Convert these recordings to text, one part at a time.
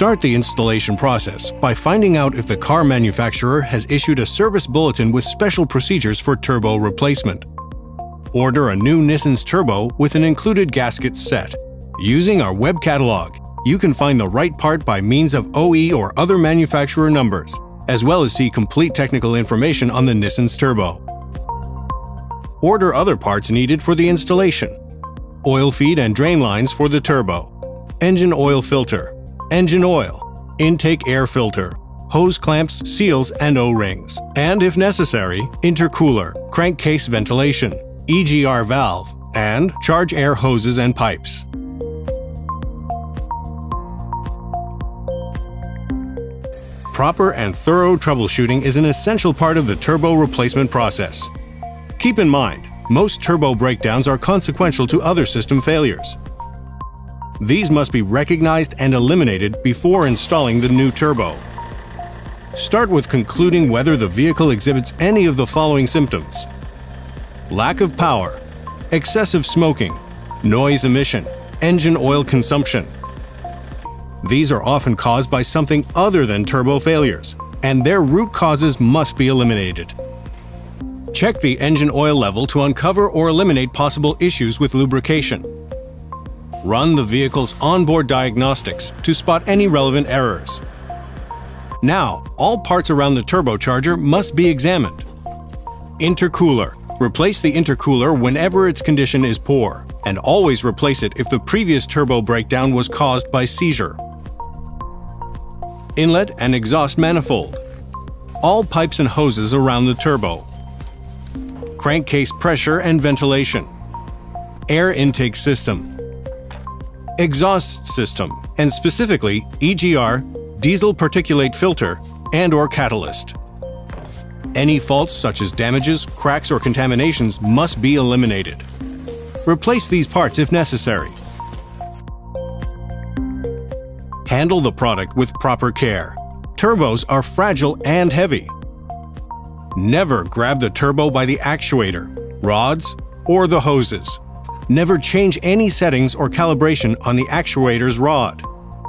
Start the installation process by finding out if the car manufacturer has issued a service bulletin with special procedures for turbo replacement. Order a new Nissens turbo with an included gasket set. Using our web catalog, you can find the right part by means of OE or other manufacturer numbers, as well as see complete technical information on the Nissens turbo. Order other parts needed for the installation. Oil feed and drain lines for the turbo. Engine oil filter, engine oil, intake air filter, hose clamps, seals, and O-rings, and if necessary, intercooler, crankcase ventilation, EGR valve, and charge air hoses and pipes. Proper and thorough troubleshooting is an essential part of the turbo replacement process. Keep in mind, most turbo breakdowns are consequential to other system failures. These must be recognized and eliminated before installing the new turbo. Start with concluding whether the vehicle exhibits any of the following symptoms. Lack of power, excessive smoking, noise emission, engine oil consumption. These are often caused by something other than turbo failures, and their root causes must be eliminated. Check the engine oil level to uncover or eliminate possible issues with lubrication. Run the vehicle's onboard diagnostics to spot any relevant errors. Now, all parts around the turbocharger must be examined. Intercooler. Replace the intercooler whenever its condition is poor, and always replace it if the previous turbo breakdown was caused by seizure. Inlet and exhaust manifold. All pipes and hoses around the turbo. Crankcase pressure and ventilation. Air intake system exhaust system, and specifically EGR, diesel particulate filter, and or catalyst. Any faults such as damages, cracks, or contaminations must be eliminated. Replace these parts if necessary. Handle the product with proper care. Turbos are fragile and heavy. Never grab the turbo by the actuator, rods, or the hoses. Never change any settings or calibration on the actuator's rod.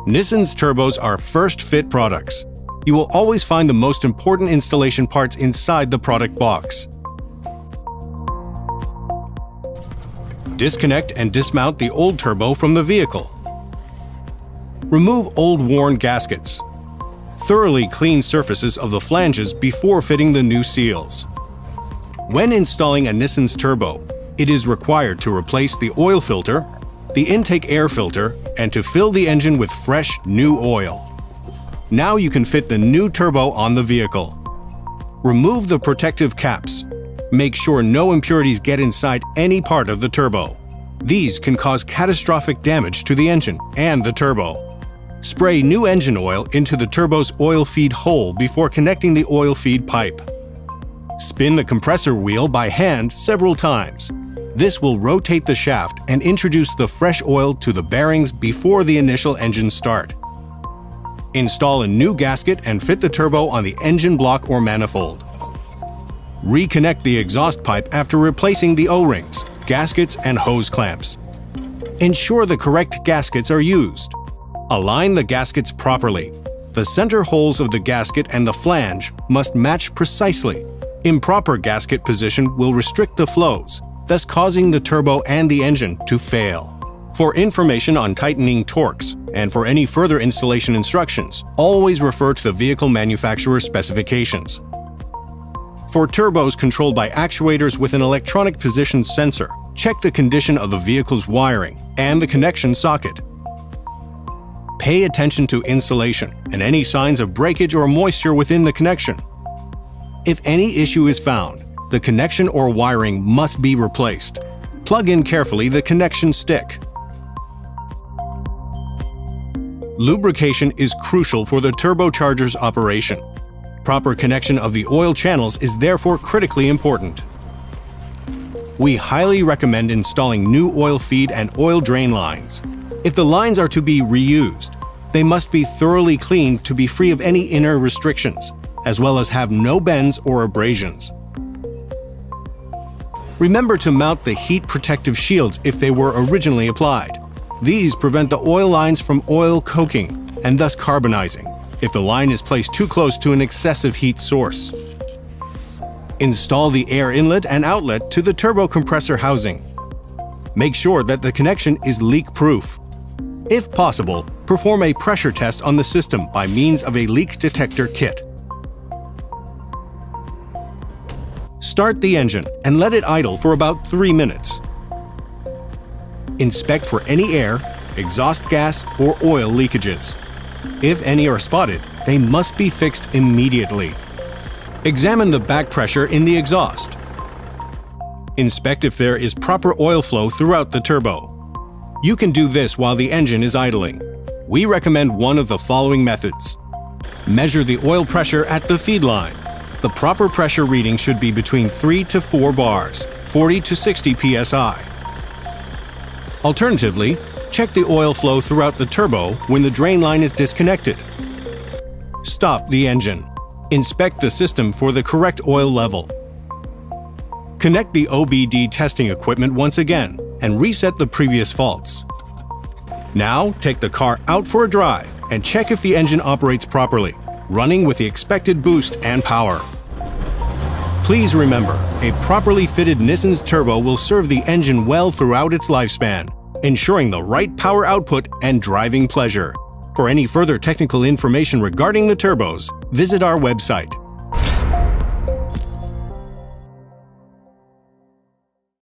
Nissens turbos are first fit products. You will always find the most important installation parts inside the product box. Disconnect and dismount the old turbo from the vehicle. Remove old worn gaskets. Thoroughly clean surfaces of the flanges before fitting the new seals. When installing a Nissens turbo, it is required to replace the oil filter, the intake air filter, and to fill the engine with fresh, new oil. Now you can fit the new turbo on the vehicle. Remove the protective caps. Make sure no impurities get inside any part of the turbo. These can cause catastrophic damage to the engine and the turbo. Spray new engine oil into the turbo's oil feed hole before connecting the oil feed pipe. Spin the compressor wheel by hand several times. This will rotate the shaft and introduce the fresh oil to the bearings before the initial engine start. Install a new gasket and fit the turbo on the engine block or manifold. Reconnect the exhaust pipe after replacing the O-rings, gaskets, and hose clamps. Ensure the correct gaskets are used. Align the gaskets properly. The center holes of the gasket and the flange must match precisely. Improper gasket position will restrict the flows, thus causing the turbo and the engine to fail. For information on tightening torques and for any further installation instructions, always refer to the vehicle manufacturer's specifications. For turbos controlled by actuators with an electronic position sensor, check the condition of the vehicle's wiring and the connection socket. Pay attention to insulation and any signs of breakage or moisture within the connection. If any issue is found, the connection or wiring must be replaced. Plug in carefully the connection stick. Lubrication is crucial for the turbocharger's operation. Proper connection of the oil channels is therefore critically important. We highly recommend installing new oil feed and oil drain lines. If the lines are to be reused, they must be thoroughly cleaned to be free of any inner restrictions, as well as have no bends or abrasions. Remember to mount the heat protective shields if they were originally applied. These prevent the oil lines from oil coking, and thus carbonizing if the line is placed too close to an excessive heat source. Install the air inlet and outlet to the turbo compressor housing. Make sure that the connection is leak-proof. If possible, perform a pressure test on the system by means of a leak detector kit. Start the engine and let it idle for about 3 minutes. Inspect for any air, exhaust gas, or oil leakages. If any are spotted, they must be fixed immediately. Examine the back pressure in the exhaust. Inspect if there is proper oil flow throughout the turbo. You can do this while the engine is idling. We recommend one of the following methods. Measure the oil pressure at the feed line. The proper pressure reading should be between 3 to 4 bars, 40 to 60 psi. Alternatively, check the oil flow throughout the turbo when the drain line is disconnected. Stop the engine. Inspect the system for the correct oil level. Connect the OBD testing equipment once again and reset the previous faults. Now, take the car out for a drive and check if the engine operates properly, running with the expected boost and power. Please remember, a properly fitted Nissens turbo will serve the engine well throughout its lifespan, ensuring the right power output and driving pleasure. For any further technical information regarding the turbos, visit our website